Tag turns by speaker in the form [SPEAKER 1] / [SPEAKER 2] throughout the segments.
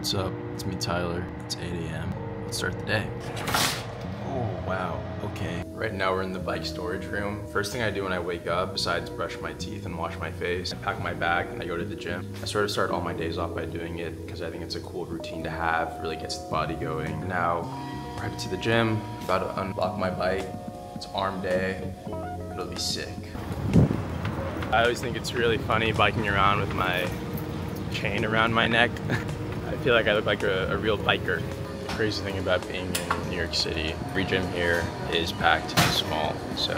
[SPEAKER 1] What's up? It's me, Tyler. It's 8 a.m. Let's start the day. Oh, wow. Okay. Right now we're in the bike storage room. First thing I do when I wake up, besides brush my teeth and wash my face, I pack my bag and I go to the gym. I sort of start all my days off by doing it because I think it's a cool routine to have. It really gets the body going. Now, right to the gym, about to unlock my bike. It's arm day. It'll be sick. I always think it's really funny biking around with my chain around my neck. Feel like I look like a, a real biker. The crazy thing about being in New York City, every gym here is packed and small. So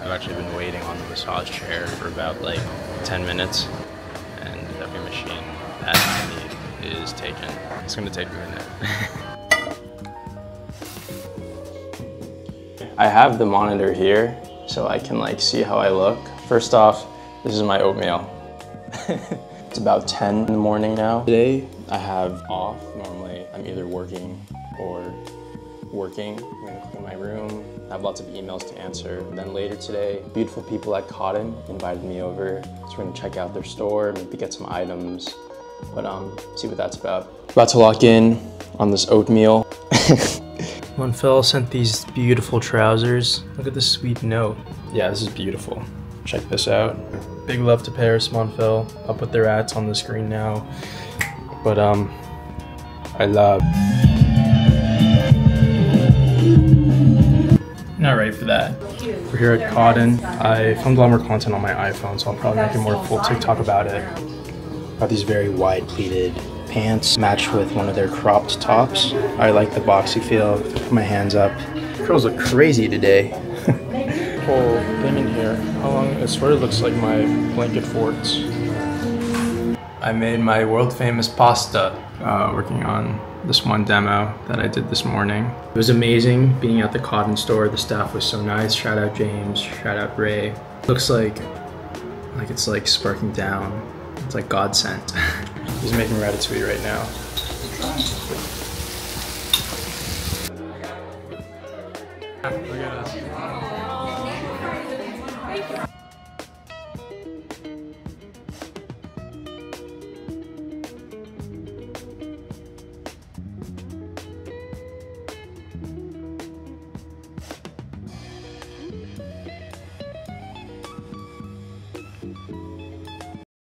[SPEAKER 1] I've actually been waiting on the massage chair for about like 10 minutes and every machine that I need is taken. It's gonna take a minute. I have the monitor here so I can like see how I look. First off, this is my oatmeal. it's about 10 in the morning now. Today I have off. Normally I'm either working or working. I'm gonna clean my room. I have lots of emails to answer. And then later today, beautiful people at Cotton invited me over. So we're gonna check out their store, maybe get some items. But um, see what that's about. About to lock in on this oatmeal. One fellow sent these beautiful trousers. Look at this sweet note. Yeah, this is beautiful. Check this out. Big love to Paris Monfil. I'll put their ads on the screen now. But um, I love. Not ready for that. We're here at Cotton. I filmed a lot more content on my iPhone, so I'll probably make a more full TikTok about it. Got these very wide pleated pants matched with one of their cropped tops. I like the boxy feel. Put my hands up. Girls look crazy today. Whole thing in here. How long? It sort of looks like my blanket forts. I made my world famous pasta uh, working on this one demo that I did this morning. It was amazing being at the cotton store. The staff was so nice. Shout out James, shout out Ray. Looks like like it's like sparking down. It's like God sent. He's making ratatouille right now. Look at us.